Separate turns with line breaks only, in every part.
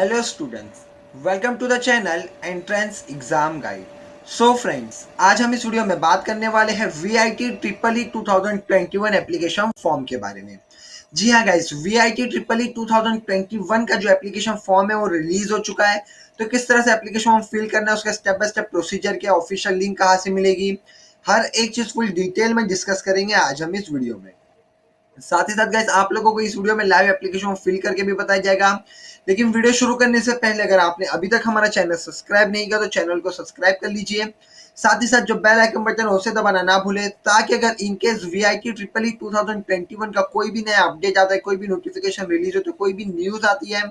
Hello students, welcome to the channel Entrance Exam Guide. So friends आज हम इस वीडियो में बात करने वाले हैं V I T triple E two thousand twenty one application form के बारे में। जी हाँ guys V I T triple E two thousand twenty one का जो एप्लीकेशन फॉर्म है वो रिलीज़ हो चुका है। तो किस तरह से एप्लीकेशन फॉर्म फिल करना है उसका स्टेप बाय स्टेप प्रोसीजर क्या ऑफिशियल लिंक कहाँ से मिलेगी? हर एक चीज़ फुल डिटेल में डिस्कस करेंगे आज हम इस वीडियो में। साथ ही साथ गाइस आप लोगों को इस वीडियो में लाइव एप्लीकेशन फिल करके भी बताया जाएगा। लेकिन वीडियो शुरू करने से पहले, अगर आपने अभी तक हमारा चैनल सब्सक्राइब नहीं किया तो चैनल को सब्सक्राइब कर लीजिए। साथ ही साथ, जो बेल आइकन बटन है, उसे दबाना ना भूले, ताकि अगर in case V I T triple E two thousand twenty one का कोई भी नया अपडेट आता है, कोई भी नोटिफिकेशन रिलीज़ हो तो कोई भी न्यूज़ आती है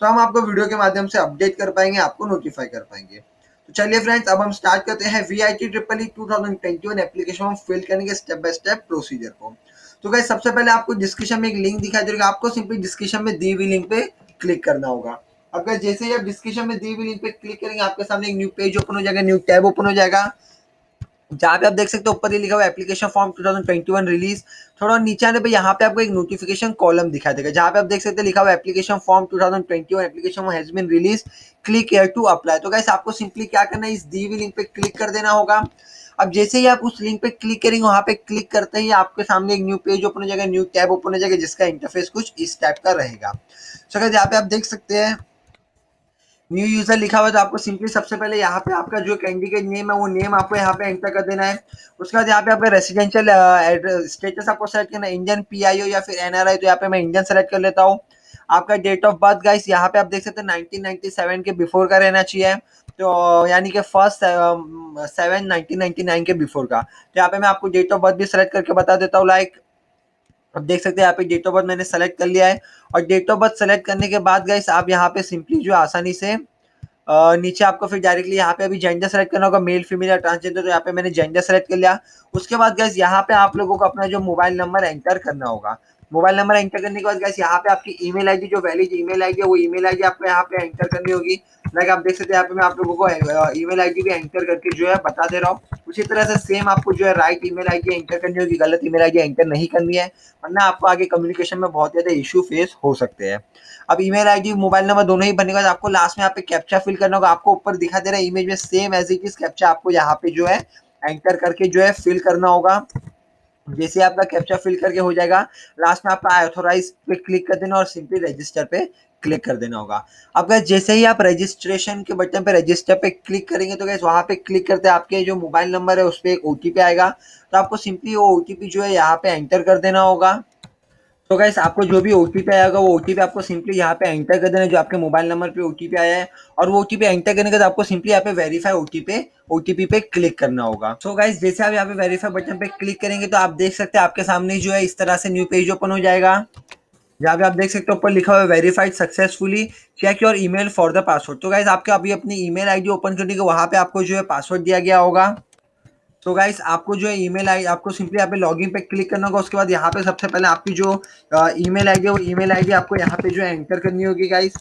तो हम आपको वीडियो के माध्यम से अपडेट कर पाएँगे, आपको नोटिफाई कर पाएँगे। तो चलिए फ्रेंड्स अब हम स्टार्ट करते हैं V I T triple E two thousand twenty one application fill करेंगे स्टेप बाय स्टेप प्रोसीजर को। तो गाइस सबसे पहले आपको डिस्क्रिप्शन में एक लिंक दिखाई देगा आपको सिंपली डिस्क्रिप्शन में दी हुई लिंक पे क्लिक करना होगा। अगर जैसे ही आप डिस्क्रिप्शन में दी हुई लिंक पे क्लिक करेंगे, आपके सामने एक न्यू पेज ओपन हो जाएगा न्यू टैब ओपन हो जाएगा। जहाँ पे आप देख सकते हो, ऊपर ये लिखा हुआ एप्लीकेशन फॉर्म 2021 रिलीज़ थोड़ा नीचे आने पे यहाँ पे आपको एक नोटिफिकेशन कॉलम दिखाई देगा। जहाँ पे आप देख सकते हैं, लिखा हुआ application form 2021 application has been release click here to apply तो गाइस आपको सिंपली क्या करना है, इस दी हुई लिंक पे क्लिक कर देना होगा। अब जैसे ही आप उस लिंक पे क्लिक करेंगे वहाँ पे क्लिक करते ही आपके सामने एक न्यू पेज ओपन हो जाएगा न्यू टैब ओपन हो जाएगा जिसका इंटरफेस कुछ इस टाइप का रहेगा। सो so, यहाँ पे आप देख सकते हैं न्यू यूज़र लिखा हुआ है तो आपको सिंपली सबसे पहले यहाँ पे आपका जो कैंडिडेट नेम है वो नेम आपको यहाँ पे एंटर कर देना है। उसके बाद यहाँ पे आपका रेसिडेंशियल स्टेटस आपको सेलेक्ट करना है इंडियन पीआईओ या फिर एनआरआई तो यहाँ पे मैं इंडियन सेलेक्ट कर लेता हूँ। आपका डेट ऑफ़ बर्थ गाइस यहाँ पे आप देख सकते हैं 1997 के बिफोर का रहना चाहिए। तो यानी कि first seven nineteen ninety nine के बिफोर का। तो यहाँ पे मैं आपको डेट ऑफ़ बर्थ भी सेलेक्ट करके बता देता हूँ लाइक आप देख सकते हैं यहाँ पे डेट ऑफ़ बर्थ मैंने सेलेक्ट कर लिया है। और डेट ऑफ़ बर्थ सेलेक्ट करने के बाद गाइस आप यहाँ पे सिंपली जो आसानी से नीचे आपको फिर डायरेक्टली यहाँ पे अभी जेंडर सेलेक्ट करना होगा मेल फीमेल या ट्रांसजेंडर तो यहाँ पे मैंने जेंडर सेलेक्ट कर लिया। उसके बाद गैस यहाँ पे आप लोगों को अपना जो मोबाइल नंबर एंटर करना होगा। मोबाइल नंबर एंटर करने के बाद गैस यहाँ पे आपकी ईमेल आईडी जो वैलिड ईमेल आईडी है, वो ईमेल आईडी आपको यहाँ पे एंटर करनी होगी। लाइक आप देख सकते हैं, यहाँ पे मैं आप लोगों को ईमेल आईडी भी एंटर करके जो है बता दे रहा हूँ। उसी तरह से सेम आपको जो है राइट ईमेल आईडी एंटर करनी होगी, गलत ईमेल आईडी एंटर नहीं करनी है, वरना आपको आगे कम्युनिकेशन में बहुत ज़्यादा इशू फेस हो सकते हैं। अब ईमेल आईडी मोबाइल नंबर दोनों ही बनने के बाद आपको लास्ट में यहाँ पे कैप्चा फिल करना होगा। आपको ऊपर दिखा दे रहा है इमेज में same as it is captcha आपको यहाँ पे जो है एंटर करके जो है फिल करना होगा। जैसे आपका कैप्चा फिल करके हो जाएगा। लास्ट में आपका ऑथोराइज पे क्लिक कर देना और सिंपली रजिस्टर पे क्लिक कर देना होगा। अब गैस जैसे ही आप रजिस्ट्रेशन के बटन पे रजिस्टर पे क्लिक करेंगे तो गैस वहाँ पे क्लिक करते आपके जो मोबाइल नंबर है, उस पर एक ओटीपी आएगा। तो आपको सिंपली वो ओटीपी जो है, यहाँ पे एंटर कर देना होगा। तो गाइस आपको जो भी ओटीपी आएगा वो ओटीपी आपको सिंपली यहाँ पे एंटर कर देना जो आपके मोबाइल नंबर पे ओटीपी आया है। और वो ओटीपी एंटर करने के बाद आपको सिंपली यहाँ पे वेरीफाई ओटीपी ओटीपी पे क्लिक करना होगा। सो so गाइस जैसे आप यहाँ पे वेरीफाई बटन पे क्लिक करेंगे तो आप देख सकते हैं आपके सामने जो है इस तरह से न्यू पेज ओपन हो जाएगा। जहाँ पे आप देख सकते हो ऊपर लिखा हुआ है verified successfully check your email for the password तो गाइज़ आपके अभी अपनी ईमेल आईडी ओपन करने के वहाँ पे आपको जो है पासवर्ड दिया गया होगा। तो गाइस आपको जो है ईमेल आई, आपको सिंपली यहाँ पे लॉगिन पे क्लिक करना होगा, उसके बाद यहाँ पे सबसे पहले आपकी जो ईमेल है, वो ईमेल आईडी आपको यहाँ पे जो है एंटर करनी होगी गाइस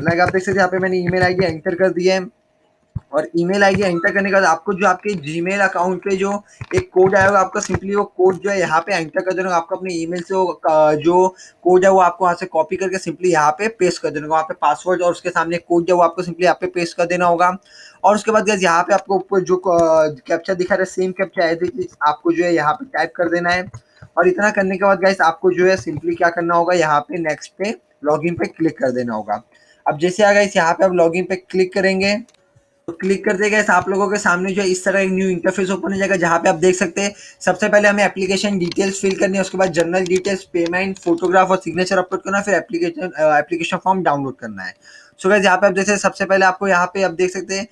लाइक आप देख सकते हैं, यहाँ पे मैंने ईमेल आईडी एंटर कर दी है. और ईमेल आईडी एंटर करने के बाद आपको जो आपके जीमेल अकाउंट पे जो एक कोड आएगा आपका सिंपली वो कोड जो है यहाँ पे एंटर कर देना आपको अपने ईमेल से वो जो कोड है वो आपको वहाँ से कॉपी करके सिंपली यहाँ पे पेस्ट कर देना होगा, वहाँ पे पासवर्ड और उसके सामने कोड जो है वो आपको सिंपली यहाँ पे पेस्ट कर देना होगा. और उसके बाद गैस यहाँ पे आपको जो कैप्चा दिखा रहा है सेम कैप्चा एज आपको जो है यहाँ पे टाइप कर देना है। और इतना करने के बाद गैस आपको जो है सिंपली क्या करना होगा, यहाँ पे नेक्स्ट पे लॉगिन पे क्लिक कर देना होगा। अब जैसे आ गए यहाँ पे आप लॉगिन पे क्लिक करेंगे तो क्लिक करते गए आप लोगों के सामने जो है इस तरह एक न्यू इंटरफेस ओपन हो जाएगा, जहाँ पे आप देख सकते हैं, सबसे पहले हमें एप्लीकेशन डिटेल्स फिल करनी है, उसके बाद जनरल डिटेल्स पेमेंट फोटोग्राफ और सिग्नेचर अपलोड करना है, फिर एप्लीकेशन एप्लीकेशन फॉर्म डाउनलोड करना है। सो गैस यहाँ पे आप जैसे सबसे पहले आपको यहाँ पे आप देख सकते हैं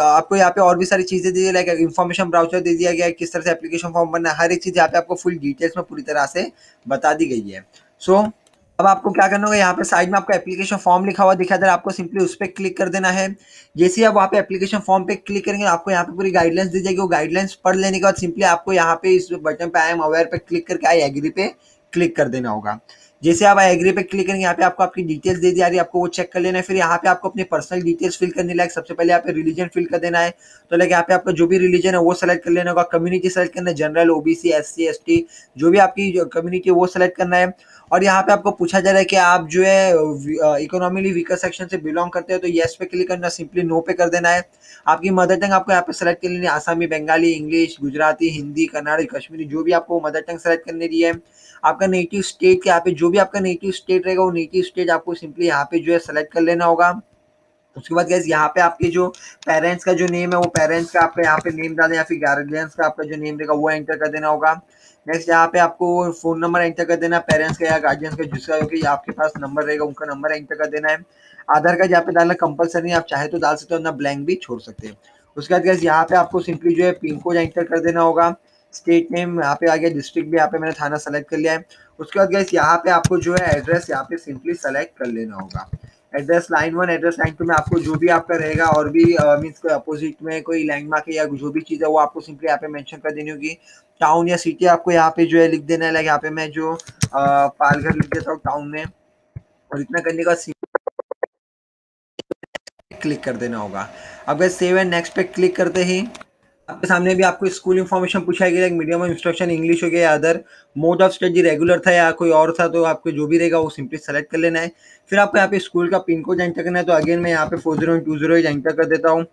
आपको यहाँ पे और भी सारी चीज़ें दी लाइक इन्फॉर्मेशन ब्राउचर दे दिया गया किस तरह से एप्लीकेशन फॉर्म बनना हर एक चीज़ यहाँ पे आपको फुल डिटेल्स में पूरी तरह से बता दी गई है। सो अब आपको क्या करना होगा, यहाँ पे साइड में आपको एप्लीकेशन फॉर्म लिखा हुआ दिखा दे रहा है आपको सिंपली उस पर क्लिक कर देना है, जैसे ही आप वहाँ पे एप्लीकेशन फॉर्म पे क्लिक करेंगे, आपको यहाँ पे पूरी गाइडलाइंस दी जाएगी, वो गाइडलाइंस पढ़ लेने के बाद सिंपली आपको यहाँ पे इस बटन पे आई एम अवेयर पे क्लिक करके आई एग्री पे क्लिक कर देना होगा। जैसे आप एग्री पे क्लिक करेंगे, यहाँ पे आपको आपकी डिटेल्स दे दी जा रही है, आपको वो चेक कर लेना है, फिर यहाँ पे आपको अपनी पर्सनल डिटेल्स फिल करने लायक सबसे पहले यहाँ पे रिलीजन फिल कर देना है। तो लाइक यहाँ पे आपका जो भी रिलीजन है, वो सेलेक्ट कर लेना होगा कम्युनिटी सेलेक्ट करना है जनरल ओबीसी एस सी जो भी आपकी कम्युनिटी वो सेलेक्ट करना है। और यहाँ पे आपको पूछा जा रहा है कि आप जो है इकोनॉमिकली वीकर सेक्शन से बिलोंग करते हो तो येस पे क्लिक करना सिंपली नो पे कर देना है। आपकी मदर टंग आपको यहाँ पे सेलेक्ट कर लेनी है, आसामी, बंगाली इंग्लिश गुजराती, हिंदी, कन्नड़, कश्मीरी, जो भी आपको मदर टंग सेलेक्ट करने दी है। आपका नेटिव स्टेट के यहाँ पे जो भी आपका नेटिव स्टेट रहेगा, वो नेटिव स्टेट आपको सिंपली यहाँ पे जो है सेलेक्ट कर लेना होगा। उसके बाद गैस यहाँ पे आपके जो पेरेंट्स का जो नेम है, वो पेरेंट्स का आपका यहाँ पे नेम डालें या फिर गार्जियंस का आपका जो नेम रहेगा, वो एंटर कर देना होगा। नेक्स्ट यहाँ पे आपको फ़ोन नंबर एंटर कर देना पेरेंट्स का या गार्जियंस का, जिसका कि आपके पास नंबर रहेगा, उनका नंबर एंटर कर देना है। आधार कार्ड यहाँ पे डालना कंपलसरी आप चाहे तो डाल सकते हो ना ब्लैंक भी छोड़ सकते हैं। उसके बाद गैस यहाँ पे आपको सिंपली जो है पिन कोड एंटर कर देना होगा। स्टेट नेम यहाँ पे आ गया डिस्ट्रिक्ट भी यहाँ पे मैंने थाना सेलेक्ट कर लिया है। उसके बाद गैस यहाँ पे आपको जो है एड्रेस यहाँ पे सिंपली सेलेक्ट कर लेना होगा। Address line one address line two में आपको जो भी आपका रहेगा, और भी मीन्स कोई अपोजिट में कोई लैंडमार्क या जो भी चीज़ है, वो आपको सिंपली यहाँ पे मेंशन कर देनी होगी। टाउन या सिटी आपको यहाँ पे जो है लिख देना है लाइक यहाँ पे मैं जो पालघर लिख देता हूँ टाउन में। और इतना करने का क्लिक कर देना होगा। अब सेव एंड नेक्स्ट पे क्लिक करते ही आपके सामने भी आपको स्कूल इन्फॉर्मेशन पूछा गया मीडियम ऑफ़ इंस्ट्रक्शन इंग्लिश हो गया या other mode of study regular था या कोई और था तो आपको जो भी रहेगा वो सिंपली सेलेक्ट कर लेना है। फिर आपको यहाँ पे स्कूल का पिन कोड एंटर करना है तो अगेन मैं यहाँ पे four zero two zero enter कर देता हूँ।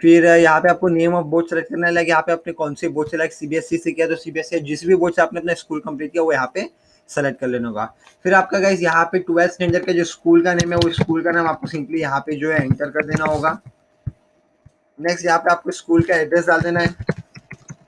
फिर यहाँ पे आपको नेम ऑफ़ बोर्ड सेलेक्ट करना है लाइक यहाँ पे आपने कौन से बोर्ड से लाइक सीबीएसई से किया तो सीबीएसई जिस भी बोर्ड से आपने अपना स्कूल कंप्लीट किया, वो यहाँ पे सेलेक्ट कर लेना होगा। फिर आपका गाइस यहाँ पे ट्वेल्थ स्टैंडर्ड का जो स्कूल का नेम है, वो स्कूल का नाम आपको सिंपली यहाँ पे जो है एंटर कर देना होगा। नेक्स्ट यहाँ पे आपको स्कूल का एड्रेस डाल देना है।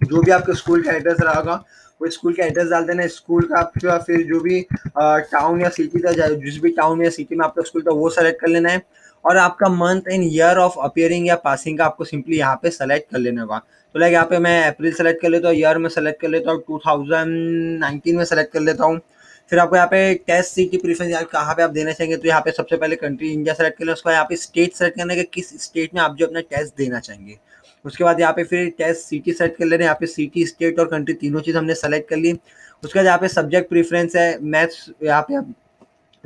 जो भी आपके स्कूल का एड्रेस रहा होगा, वो स्कूल का एड्रेस डाल देना है। स्कूल का फिर जो भी टाउन या सिटी का जिस भी टाउन या सिटी में आपका स्कूल था, वो सेलेक्ट कर लेना है। और आपका month and year of appearing या पासिंग का आपको सिंपली यहाँ पे सेलेक्ट कर लेना होगा। तो लाइक यहाँ पे मैं अप्रैल सेलेक्ट कर लेता हूँ ईयर में सेलेक्ट कर लेता हूँ टू थाउज़ेंड में सेलेक्ट कर लेता हूँ। फिर आपको यहाँ पे टेस्ट सिटी प्रीफरेंस यहाँ कहाँ पे आप देना चाहेंगे तो यहाँ पे सबसे पहले कंट्री इंडिया सेलेक्ट कर लें उसके बाद यहाँ पे स्टेट सेलेक्ट करना है कि किस स्टेट में आप जो अपना टेस्ट देना चाहेंगे। उसके बाद यहाँ पे फिर टेस्ट सिटी सेलेक्ट कर ले रहे हैं, यहाँ पे सिटी स्टेट और कंट्री तीनों चीज़ हमने सेलेक्ट कर ली। उसके बाद यहाँ पे सब्जेक्ट प्रीफरेंस है मैथ्स यहाँ पे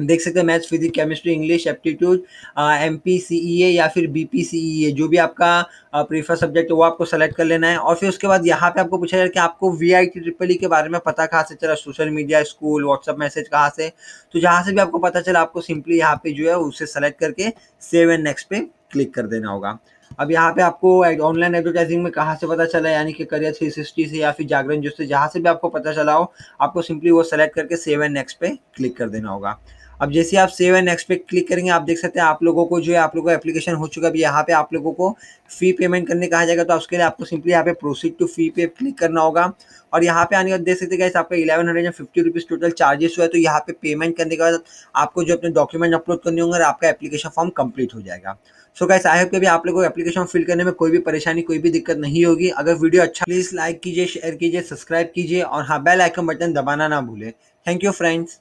देख सकते हैं maths, physics, chemistry, English, aptitude M P C E A या फिर बी पी सी ई ए जो भी आपका प्रीफर सब्जेक्ट है, वो आपको सेलेक्ट कर लेना है। और फिर उसके बाद यहाँ पे आपको पूछा जाए कि आपको V I T triple E के बारे में पता कहाँ से चला social media school WhatsApp message कहाँ से? तो जहाँ से भी आपको पता चला, आपको सिंपली यहाँ पे जो है, उसे सेलेक्ट करके सेव एंड नेक्स्ट पे क्लिक कर देना होगा। अब यहाँ पे आपको ऑनलाइन एडवर्टाइजिंग में कहाँ से पता चला, यानी कि करियर थ्री सिक्सटी से या फिर जागरण, जो से जहाँ से भी आपको पता चला हो, आपको सिंपली वो सेलेक्ट करके सेव एंड नेक्स्ट पे क्लिक कर देना होगा। अब जैसे आप सेव एंड नेक्स्ट पे क्लिक करेंगे, आप देख सकते हैं आप लोगों को जो है, आप लोगों का एप्लीकेशन हो चुका है। यहाँ पे आप लोगों को फ़ी पेमेंट करने कहा जाएगा तो उसके लिए आपको सिंपली यहाँ पे प्रोसीड टू फ़ी पे क्लिक करना होगा। और यहाँ पे आने के देख सकते हैं आपका eleven hundred and fifty rupees total charges हुआ है तो यहाँ पे पेमेंट करने के बाद आपको जो अपने डॉक्यूमेंट अपलोड करने होंगे और आपका एप्लीकेशन फॉर्म कंप्लीट हो जाएगा। सो गाइस आई होप कि भी आप लोगों को एप्लीकेशन फिल करने में कोई भी परेशानी, कोई भी दिक्कत नहीं होगी। अगर वीडियो अच्छा प्लीज़ लाइक कीजिए शेयर कीजिए सब्सक्राइब कीजिए और हाँ बेल आइकन बटन दबाना ना भूले। Thank you friends